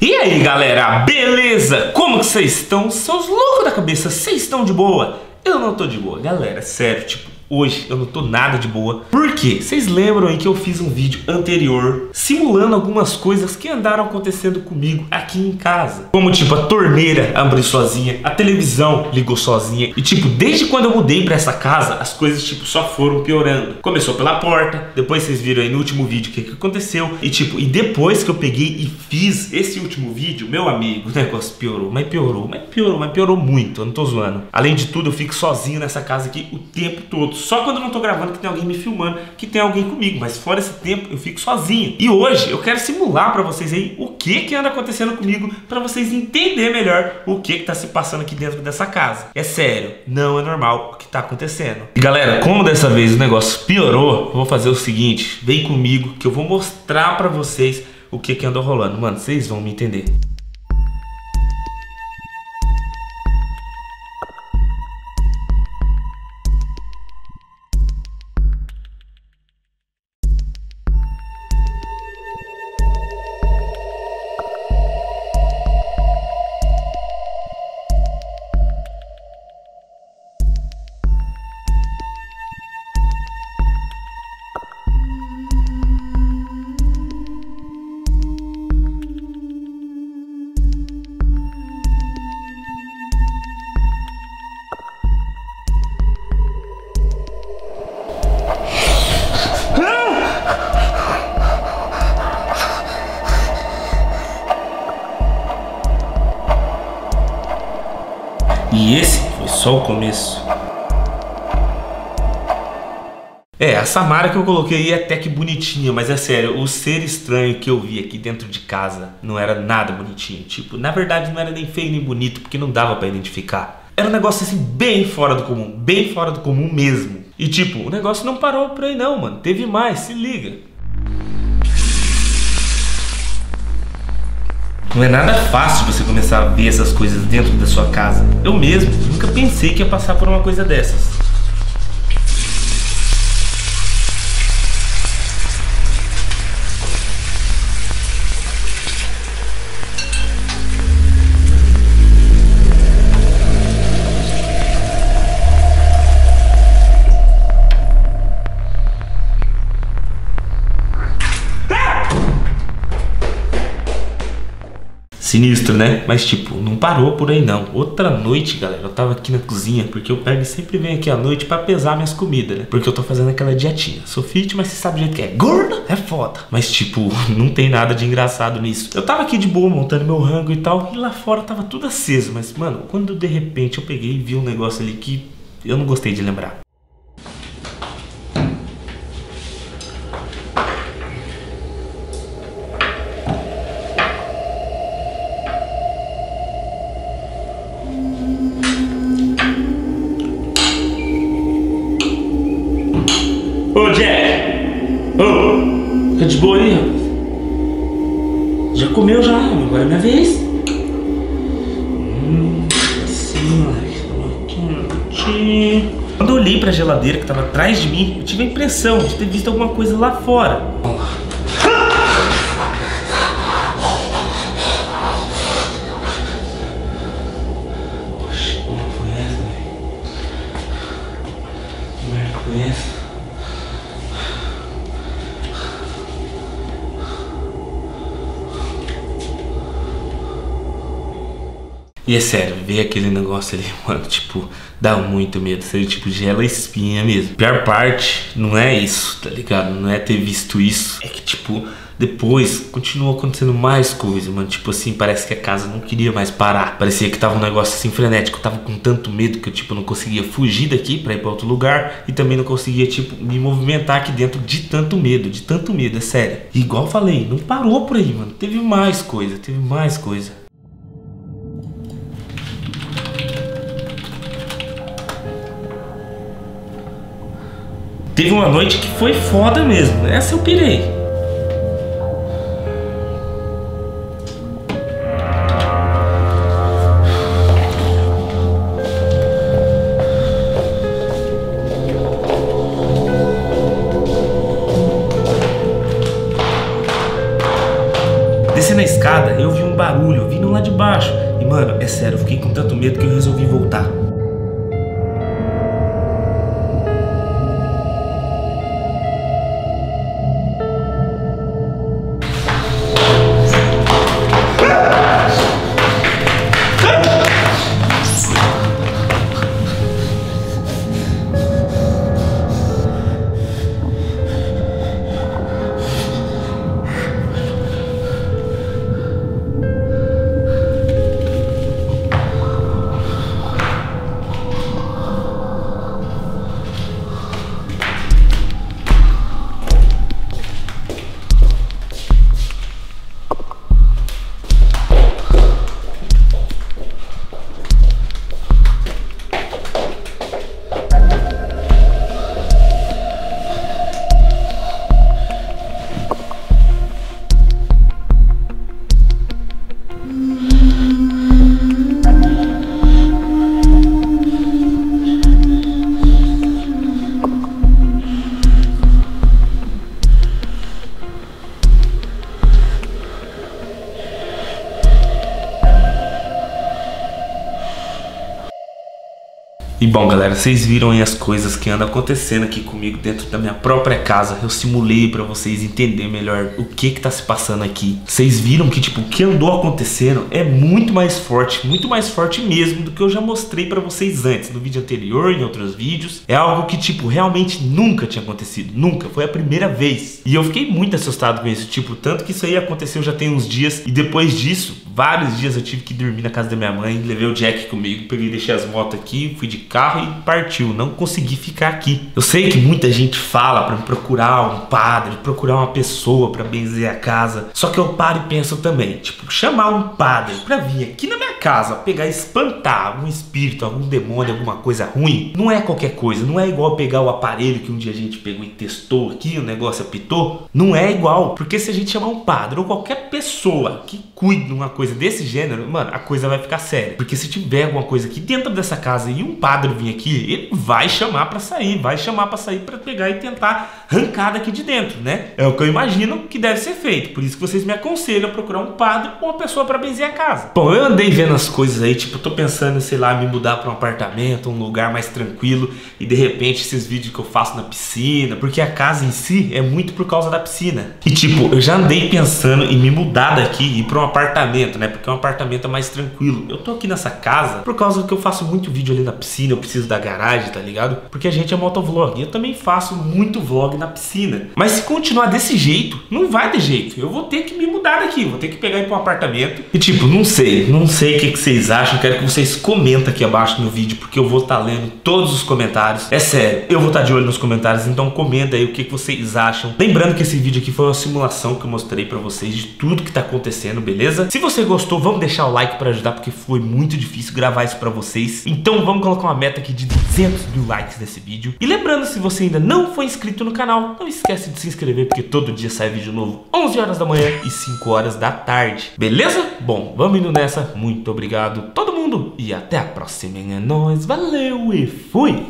E aí galera, beleza? Como que vocês estão? Seus loucos da cabeça, vocês estão de boa? Eu não tô de boa, galera, sério, tipo, Hoje eu não tô nada de boa. Por quê? Vocês lembram aí que eu fiz um vídeo anterior simulando algumas coisas que andaram acontecendo comigo aqui em casa. Como tipo a torneira abriu sozinha, a televisão ligou sozinha. E tipo, desde quando eu mudei pra essa casa, as coisas tipo só foram piorando. Começou pela porta, depois vocês viram aí no último vídeo o que, que aconteceu. E tipo, e depois que eu peguei e fiz esse último vídeo, meu amigo, o negócio piorou, mas piorou, mas piorou, mas piorou muito, eu não tô zoando. Além de tudo, eu fico sozinho nessa casa aqui o tempo todo só quando eu não tô gravando que tem alguém me filmando, que tem alguém comigo. Mas fora esse tempo, eu fico sozinho. E hoje eu quero simular para vocês aí o que que anda acontecendo comigo, para vocês entenderem melhor o que que tá se passando aqui dentro dessa casa. É sério, não é normal o que tá acontecendo. E galera, como dessa vez o negócio piorou, eu vou fazer o seguinte, vem comigo que eu vou mostrar para vocês o que que andou rolando. Mano, vocês vão me entender. Só o começo. É, a Samara que eu coloquei aí é até que bonitinha, mas é sério, o ser estranho que eu vi aqui dentro de casa não era nada bonitinho. Tipo, na verdade não era nem feio nem bonito, porque não dava para identificar. Era um negócio assim bem fora do comum, bem fora do comum mesmo. E tipo, o negócio não parou por aí não, mano. Teve mais, se liga. Não é nada fácil você começar a ver essas coisas dentro da sua casa. Eu mesmo nunca pensei que ia passar por uma coisa dessas. Sinistro, né? Mas tipo, não parou por aí não. Outra noite, galera, eu tava aqui na cozinha, porque o Perry sempre vem aqui à noite para pesar minhas comidas, né? Porque eu tô fazendo aquela dietinha. Sou fit, mas você sabe o jeito que é. Gorda é foda. Mas tipo, não tem nada de engraçado nisso. Eu tava aqui de boa, montando meu rango e tal, e lá fora tava tudo aceso. Mas, mano, quando de repente eu peguei e vi um negócio ali que eu não gostei de lembrar. Ô Jack! Ô! Fica de boa aí, rapaz. Já comeu já, agora é minha vez. Hum, assim, moleque. Quando eu olhei pra geladeira que tava atrás de mim, eu tive a impressão de ter visto alguma coisa lá fora. Poxa, como foi essa, velho? Que merda foi essa? E é sério, ver aquele negócio ali, mano, tipo, dá muito medo. Seria tipo, gela a espinha mesmo. Pior parte não é isso, tá ligado? Não é ter visto isso. É que, tipo, depois continuou acontecendo mais coisa, mano. Tipo assim, parece que a casa não queria mais parar. Parecia que tava um negócio assim frenético. Eu tava com tanto medo que eu, tipo, não conseguia fugir daqui pra ir pra outro lugar. E também não conseguia, tipo, me movimentar aqui dentro de tanto medo, de tanto medo, é sério. E igual eu falei, não parou por aí, mano. Teve mais coisa, teve mais coisa. Teve uma noite que foi foda mesmo. Essa eu pirei. Descendo a escada eu vi um barulho vindo lá de baixo. E mano, é sério, eu fiquei com tanto medo que eu resolvi voltar. Bom, galera, vocês viram aí as coisas que andam acontecendo aqui comigo dentro da minha própria casa. Eu simulei para vocês entenderem melhor o que que tá se passando aqui. Vocês viram que, tipo, o que andou acontecendo é muito mais forte, muito mais forte mesmo do que eu já mostrei para vocês antes, no vídeo anterior, em outros vídeos. É algo que, tipo, realmente nunca tinha acontecido, nunca. Foi a primeira vez. E eu fiquei muito assustado com isso, tipo, tanto que isso aí aconteceu já tem uns dias. E depois disso, vários dias eu tive que dormir na casa da minha mãe, levei o Jack comigo, peguei, deixei as motos aqui, fui de carro e partiu. Não consegui ficar aqui. Eu sei que muita gente fala para procurar um padre, procurar uma pessoa para benzer a casa. Só que eu paro e penso também, tipo, chamar um padre para vir aqui na minha casa, pegar espantar algum espírito, algum demônio, alguma coisa ruim, não é qualquer coisa. Não é igual pegar o aparelho que um dia a gente pegou e testou aqui, o negócio apitou. Não é igual, porque se a gente chamar um padre ou qualquer pessoa que cuide de uma coisa desse gênero, mano, a coisa vai ficar séria. Porque se tiver alguma coisa aqui dentro dessa casa e um padre vir aqui, ele vai chamar para sair, vai chamar para sair para pegar e tentar arrancar daqui de dentro, né? É o que eu imagino que deve ser feito. Por isso que vocês me aconselham a procurar um padre ou uma pessoa para benzer a casa. Bom, eu andei vendo as coisas aí, tipo, tô pensando, sei lá, me mudar para um apartamento, um lugar mais tranquilo e de repente esses vídeos que eu faço na piscina, porque a casa em si é muito por causa da piscina. E tipo, eu já andei pensando em me mudar daqui e ir para um apartamento, né? Porque um apartamento é mais tranquilo. Eu tô aqui nessa casa por causa que eu faço muito vídeo ali na piscina eu preciso da garagem, tá ligado? Porque a gente é motovlog. E eu também faço muito vlog na piscina. Mas se continuar desse jeito, não vai ter jeito. Eu vou ter que me mudar daqui, vou ter que pegar para um apartamento. E tipo, não sei, não sei o que, que vocês acham. Quero que vocês comentem aqui abaixo no vídeo, porque eu vou estar tá lendo todos os comentários. É sério, eu vou estar tá de olho nos comentários, então comenta aí o que, que vocês acham. Lembrando que esse vídeo aqui foi uma simulação que eu mostrei para vocês de tudo que tá acontecendo, beleza? Se você gostou, vamos deixar o like para ajudar, porque foi muito difícil gravar isso para vocês. Então vamos colocar uma meta aqui de 200 mil likes nesse vídeo. E lembrando, se você ainda não foi inscrito no canal, não esquece de se inscrever, porque todo dia sai vídeo novo 11 horas da manhã e 5 horas da tarde. Beleza? Bom, vamos indo nessa. Muito obrigado todo mundo e até a próxima. É nóis, valeu e fui!